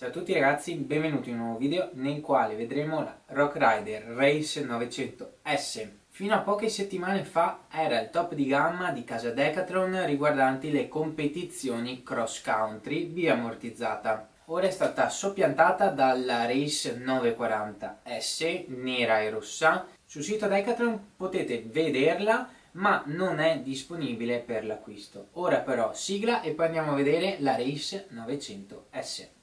Ciao a tutti ragazzi, benvenuti in un nuovo video nel quale vedremo la Rock Rider Race 900S. Fino a poche settimane fa era il top di gamma di casa Decathlon riguardanti le competizioni cross country via ammortizzata. Ora è stata soppiantata dalla Race 940S nera e rossa. Sul sito Decathlon potete vederla ma non è disponibile per l'acquisto. Ora però sigla e poi andiamo a vedere la Race 900S.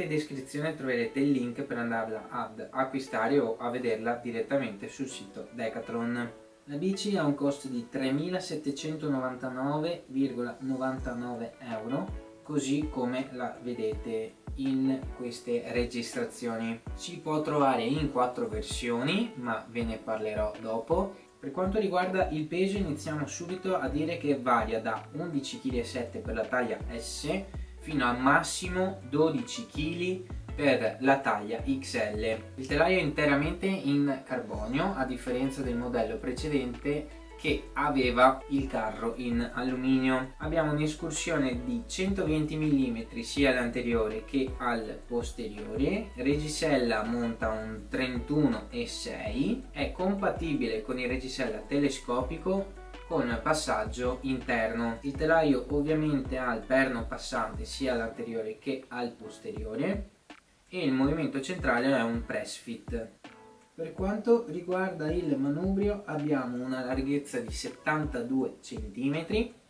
Ovviamente in descrizione troverete il link per andarla ad acquistare o a vederla direttamente sul sito Decathlon. La bici ha un costo di 3.799,99 euro così come la vedete in queste registrazioni. Si può trovare in quattro versioni ma ve ne parlerò dopo. Per quanto riguarda il peso iniziamo subito a dire che varia da 11,7 kg per la taglia S fino a massimo 12 kg per la taglia XL. Il telaio è interamente in carbonio a differenza del modello precedente che aveva il carro in alluminio. Abbiamo un'escursione di 120 mm sia all'anteriore che al posteriore. Regisella monta un 31,6, è compatibile con il regisella telescopico con passaggio interno. Il telaio ovviamente ha il perno passante sia all'anteriore che al posteriore e il movimento centrale è un press fit. Per quanto riguarda il manubrio abbiamo una larghezza di 72 cm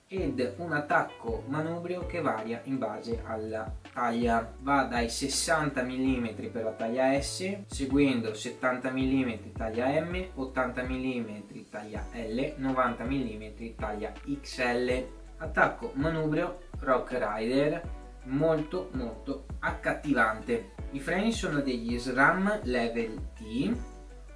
ed un attacco manubrio che varia in base alla taglia. Va dai 60 mm per la taglia S, seguendo 70 mm taglia M, 80 mm taglia L, 90 mm taglia XL. Attacco manubrio Rock Rider molto molto accattivante. I freni sono degli SRAM Level T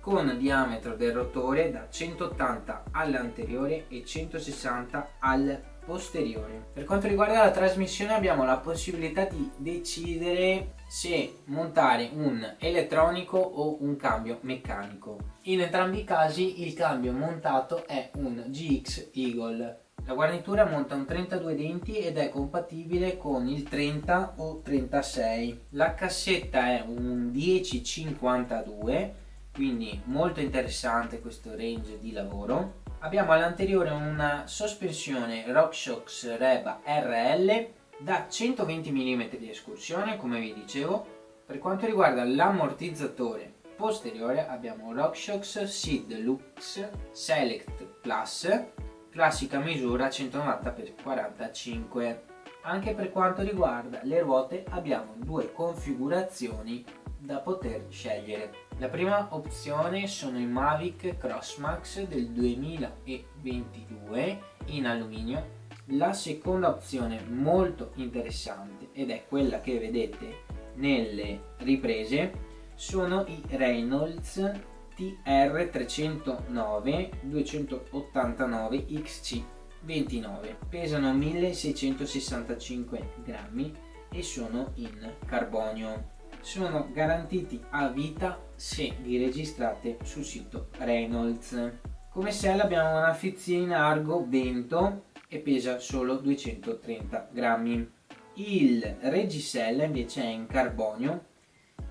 con diametro del rotore da 180 all'anteriore e 160 al posteriore. Per quanto riguarda la trasmissione abbiamo la possibilità di decidere se montare un elettronico o un cambio meccanico. In entrambi i casi il cambio montato è un GX Eagle. La guarnitura monta un 32 denti ed è compatibile con il 30 o 36. La cassetta è un 1052 quindi molto interessante questo range di lavoro abbiamo all'anteriore una sospensione RockShox Reba RL da 120 mm di escursione come vi dicevo. Per quanto riguarda l'ammortizzatore posteriore abbiamo RockShox Seed Lux Select Plus classica misura 190x45 anche per quanto riguarda le ruote abbiamo due configurazioni da poter scegliere. La prima opzione sono i Mavic Crossmax del 2022 in alluminio. La seconda opzione molto interessante ed è quella che vedete nelle riprese sono i Reynolds TR309 289 XC29 pesano 1665 grammi e sono in carbonio sono garantiti a vita se li registrate sul sito Reynolds. Come sella abbiamo una fizzina Argo Vento e pesa solo 230 grammi. Il reggisella invece è in carbonio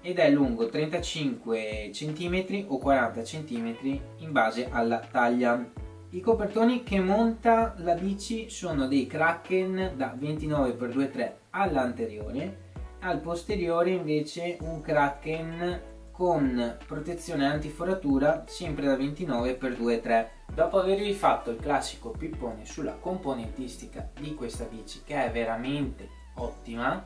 ed è lungo 35 cm o 40 cm in base alla taglia. I copertoni che monta la bici sono dei Kraken da 29x23 all'anteriore al posteriore invece un Kraken con protezione antiforatura sempre da 29 x 2,3 dopo avervi fatto il classico pippone sulla componentistica di questa bici che è veramente ottima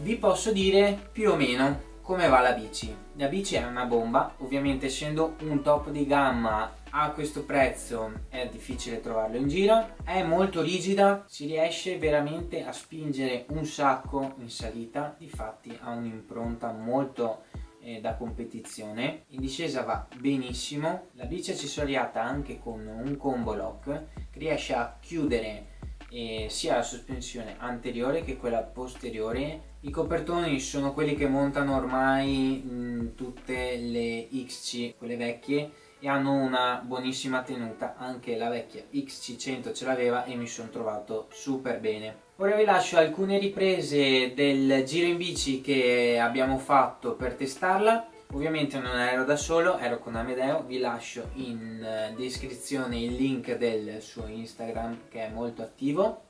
vi posso dire più o meno come va la bici? La bici è una bomba ovviamente essendo un top di gamma a questo prezzo è difficile trovarlo in giro è molto rigida si riesce veramente a spingere un sacco in salita difatti ha un'impronta molto eh, da competizione. In discesa va benissimo la bici accessoriata anche con un combo lock che riesce a chiudere eh, sia la sospensione anteriore che quella posteriore. I copertoni sono quelli che montano ormai in tutte le XC quelle vecchie e hanno una buonissima tenuta. Anche la vecchia XC100 ce l'aveva e mi sono trovato super bene. Ora vi lascio alcune riprese del giro in bici che abbiamo fatto per testarla ovviamente non ero da solo ero con Amedeo vi lascio in eh, descrizione il link del suo Instagram che è molto attivo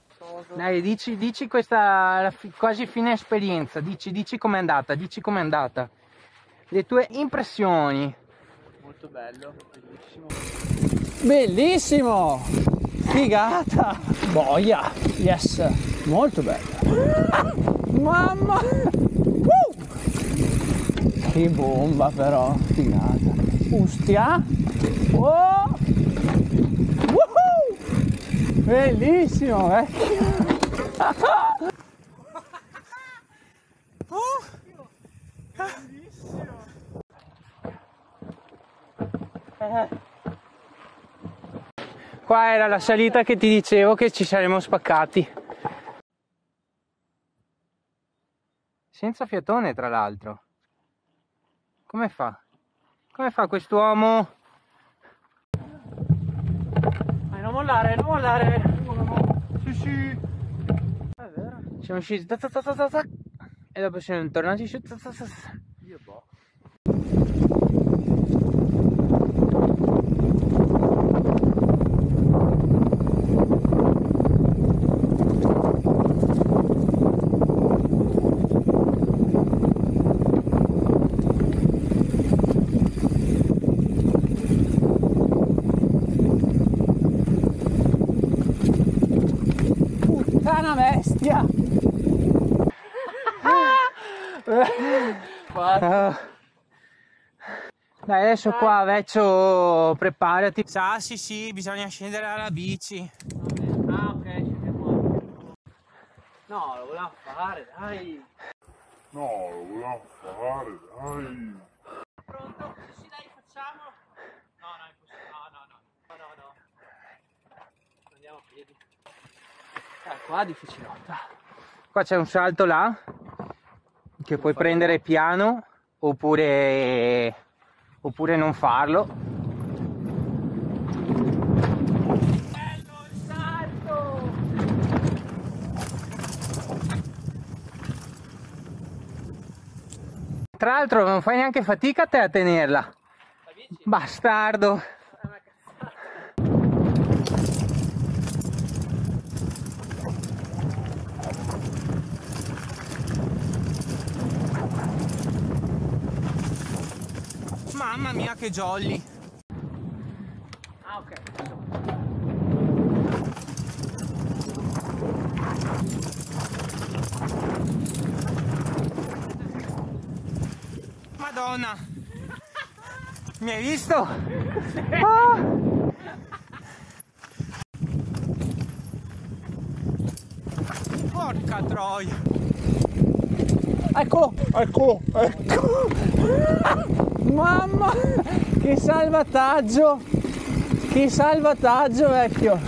dai dici, dici questa quasi fine esperienza dici, dici com'è andata dici com'è andata le tue impressioni molto bello, bellissimo. Bellissimo! Figata! Boia! Yes! Molto bello! Mamma! Che bomba però! Figata! Ustia! Oh! Woohoo! Bellissimo vecchio! Qua era la salita che ti dicevo che ci saremmo spaccati. Senza fiatone tra l'altro. Come fa? Come fa quest'uomo? non mollare, non mollare. Sì, sì. È vero. Siamo usciti. E dopo siamo tornati su. dai adesso qua vecchio preparati. Ah sì sì bisogna scendere alla bici. Ah ok scendiamo no lo volevamo fare dai. No lo volevamo fare dai. Pronto? Sì dai facciamo. No no è possibile no no no. No no no. Andiamo a piedi. Eh, qua difficilotta. Qua c'è un salto là che puoi prendere piano oppure, oppure non farlo. Bello il salto! Tra l'altro non fai neanche fatica a te a tenerla. Bastardo. Mamma mia che jolly! Ah ok. Madonna! Mi hai visto? Ah! Porca troia! Eccolo! Eccolo! Eccolo! Mamma, che salvataggio! Che salvataggio vecchio!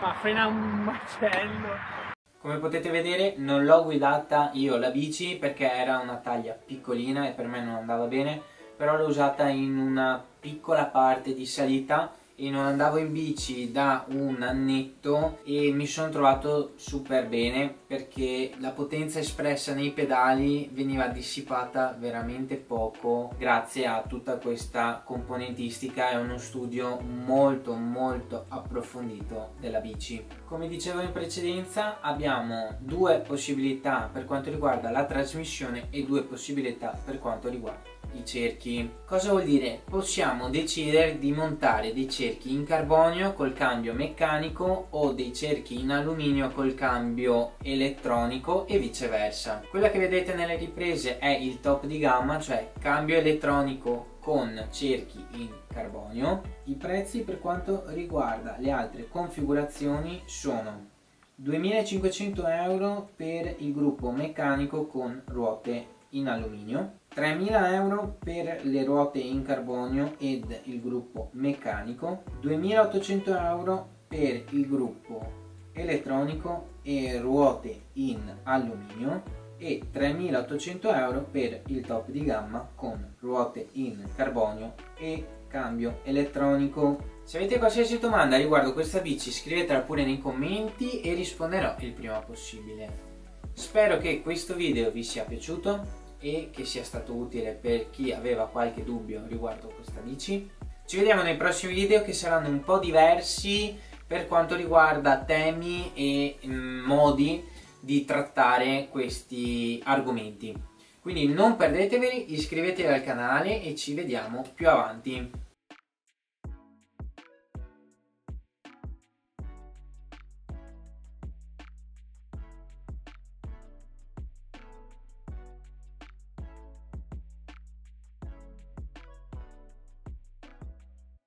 Ma frena un macello! Come potete vedere non l'ho guidata io la bici perché era una taglia piccolina e per me non andava bene, però l'ho usata in una piccola parte di salita e non andavo in bici da un annetto e mi sono trovato super bene perché la potenza espressa nei pedali veniva dissipata veramente poco grazie a tutta questa componentistica e uno studio molto molto approfondito della bici. Come dicevo in precedenza abbiamo due possibilità per quanto riguarda la trasmissione e due possibilità per quanto riguarda i cerchi. Cosa vuol dire? Possiamo decidere di montare dei cerchi in carbonio col cambio meccanico o dei cerchi in alluminio col cambio elettronico e viceversa. Quella che vedete nelle riprese è il top di gamma, cioè cambio elettronico con cerchi in carbonio. I prezzi per quanto riguarda le altre configurazioni sono 2500 euro per il gruppo meccanico con ruote in alluminio 3.000 euro per le ruote in carbonio ed il gruppo meccanico, 2.800 euro per il gruppo elettronico e ruote in alluminio e 3.800 euro per il top di gamma con ruote in carbonio e cambio elettronico. Se avete qualsiasi domanda riguardo questa bici scrivetela pure nei commenti e risponderò il prima possibile. Spero che questo video vi sia piaciuto e che sia stato utile per chi aveva qualche dubbio riguardo questa bici. Ci vediamo nei prossimi video che saranno un po' diversi per quanto riguarda temi e mm, modi di trattare questi argomenti. Quindi non perdeteveli, iscrivetevi al canale e ci vediamo più avanti.